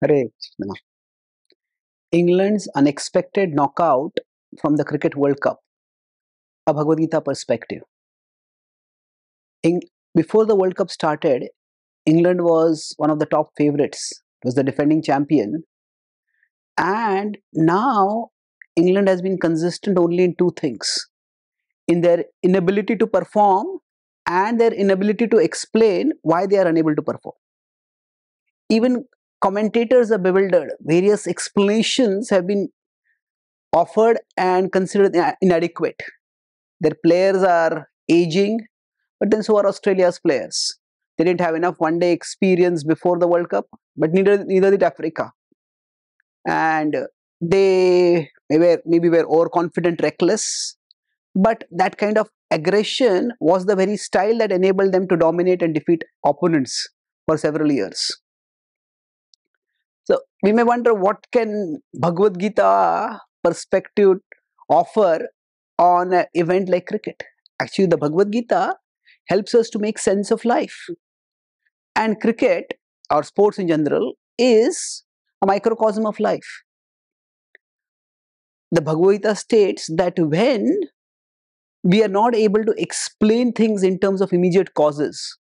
Hare. England's unexpected knockout from the Cricket World Cup, a Bhagavad Gita perspective. In, before the World Cup started, England was one of the top favorites, it was the defending champion. And now England has been consistent only in two things in their inability to perform and their inability to explain why they are unable to perform. Even commentators are bewildered. Various explanations have been offered and considered inadequate. Their players are aging, but then so are Australia's players. They didn't have enough one day experience before the World Cup, but neither, neither did Africa. And they maybe, maybe were overconfident, reckless, but that kind of aggression was the very style that enabled them to dominate and defeat opponents for several years. So we may wonder what can Bhagavad Gita perspective offer on an event like cricket. Actually, the Bhagavad Gita helps us to make sense of life. And cricket, or sports in general, is a microcosm of life. The Bhagavad Gita states that when we are not able to explain things in terms of immediate causes,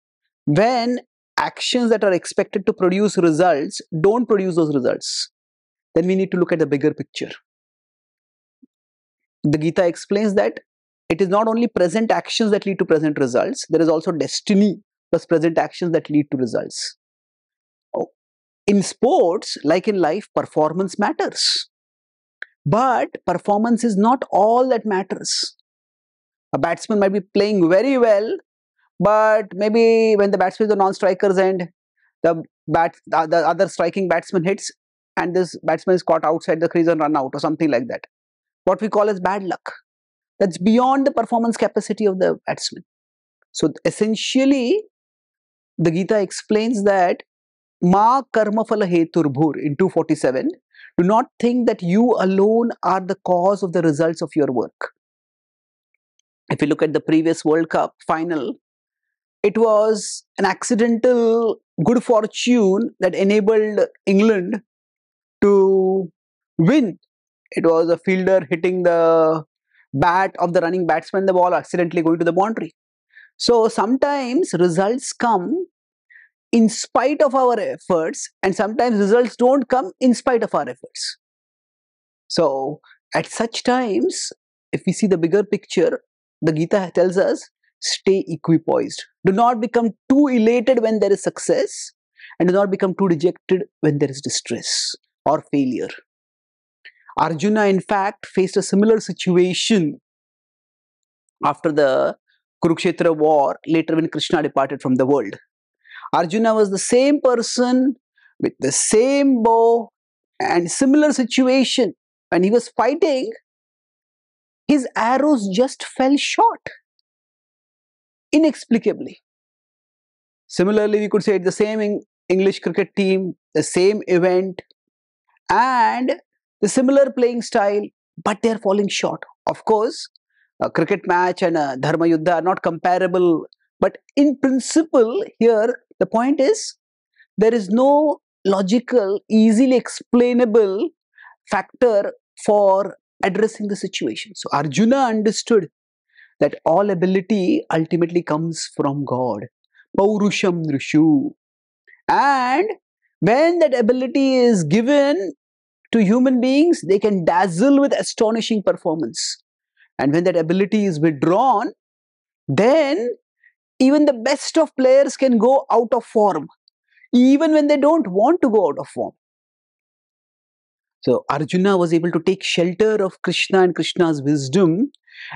when actions that are expected to produce results don't produce those results, then we need to look at the bigger picture. The Gita explains that it is not only present actions that lead to present results, there is also destiny plus present actions that lead to results. Oh, in sports, like in life, performance matters. But performance is not all that matters. A batsman might be playing very well, but maybe when the batsman is the non-striker's and the bat the, the other striking batsman hits and this batsman is caught outside the crease and run out or something like that. What we call as bad luck. That's beyond the performance capacity of the batsman. So essentially, the Gita explains that Ma karma phala heturbhur in 247. Do not think that you alone are the cause of the results of your work if you look at the previous World Cup final, it was an accidental good fortune that enabled England to win. It was a fielder hitting the bat of the running batsman, the ball accidentally going to the boundary. So sometimes results come in spite of our efforts, and sometimes results don't come in spite of our efforts. So at such times, if we see the bigger picture, the Gita tells us stay equipoised. Do not become too elated when there is success and do not become too dejected when there is distress or failure. Arjuna, in fact, faced a similar situation after the Kurukshetra war, later when Krishna departed from the world. Arjuna was the same person with the same bow and similar situation. When he was fighting, his arrows just fell short inexplicably. Similarly, we could say the same English cricket team, the same event, and the similar playing style, but they are falling short. Of course, a cricket match and a Dharma Yuddha are not comparable, but in principle, here the point is there is no logical, easily explainable factor for addressing the situation. So Arjuna understood that all ability ultimately comes from God. Paurusham Nrishu. And when that ability is given to human beings, they can dazzle with astonishing performance. And when that ability is withdrawn, then even the best of players can go out of form, even when they don't want to go out of form. So Arjuna was able to take shelter of Krishna and Krishna's wisdom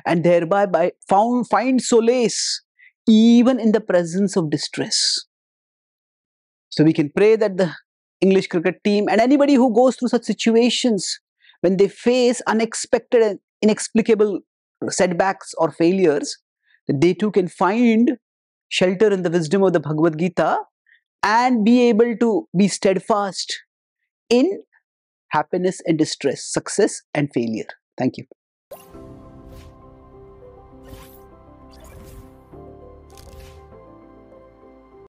and thereby by found find solace even in the presence of distress. So we can pray that the English cricket team and anybody who goes through such situations when they face unexpected and inexplicable setbacks or failures, that they too can find shelter in the wisdom of the Bhagavad Gita and be able to be steadfast in happiness and distress, success and failure. Thank you.